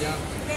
ya. Vale.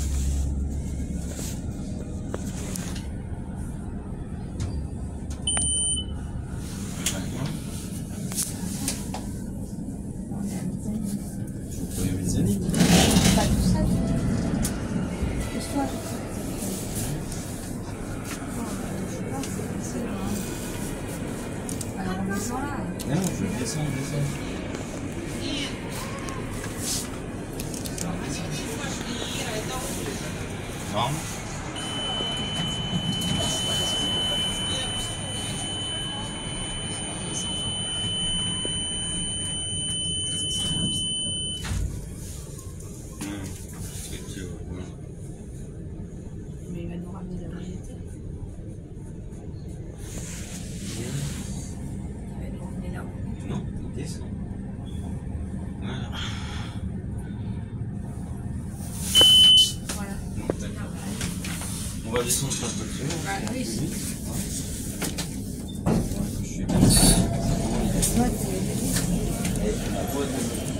行，别送，别送。行。行。va laisser notre place.